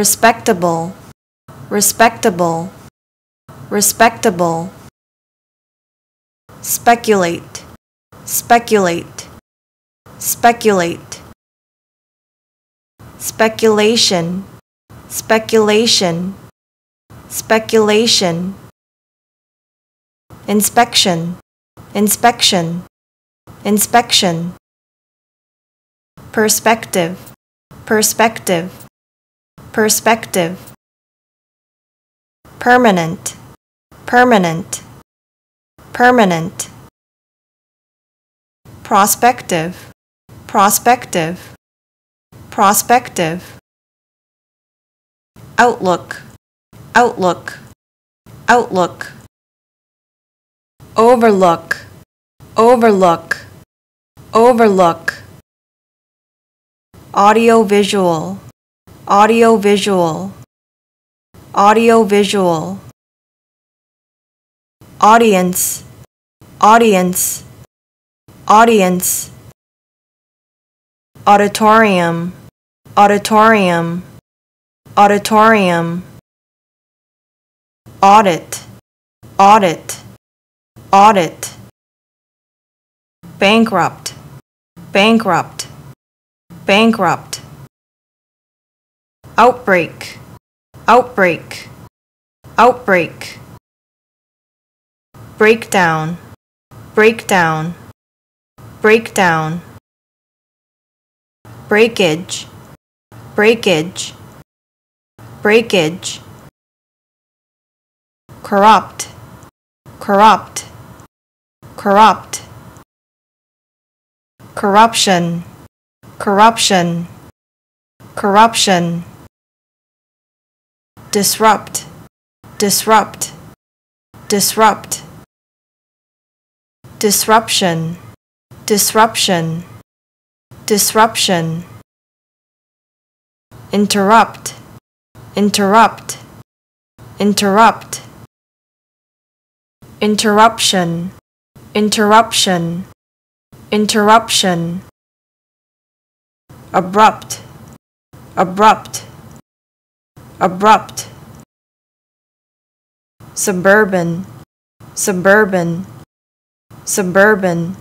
respectable, respectable, respectable. Speculate, speculate, speculate. Speculation, speculation, speculation. Inspection, inspection, inspection. Perspective, perspective, perspective. Permanent, permanent, permanent. Prospective, prospective, prospective. Outlook, outlook, outlook. Overlook, overlook, overlook. Audio visual, audio visual, audio visual. Audience, audience, audience. Auditorium, auditorium, auditorium. Audit, audit, audit. Bankrupt, bankrupt, bankrupt. Outbreak, outbreak, outbreak. Breakdown, breakdown, breakdown. Breakage, breakage, breakage. Corrupt, corrupt, corrupt. Corruption, corruption, corruption. Disrupt, disrupt, disrupt. Disruption, disruption, disruption. Interrupt, interrupt, interrupt. Interruption, interruption, interruption. Abrupt, abrupt, abrupt. Suburban, suburban, suburban